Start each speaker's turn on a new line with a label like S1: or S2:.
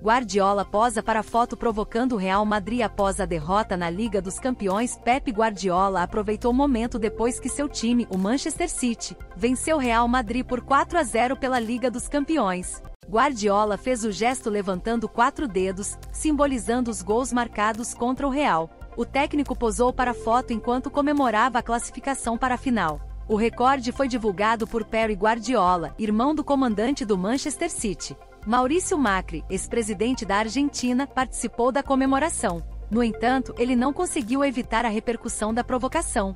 S1: Guardiola posa para foto provocando o Real Madrid após a derrota na Liga dos Campeões. Pep Guardiola aproveitou o momento depois que seu time, o Manchester City, venceu o Real Madrid por 4 a 0 pela Liga dos Campeões. Guardiola fez o gesto levantando quatro dedos, simbolizando os gols marcados contra o Real. O técnico posou para a foto enquanto comemorava a classificação para a final. O recorde foi divulgado por Perry Guardiola, irmão do comandante do Manchester City. Maurício Macri, ex-presidente da Argentina, participou da comemoração. No entanto, ele não conseguiu evitar a repercussão da provocação.